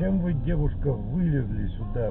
Зачем вы, девушка, вылезли сюда?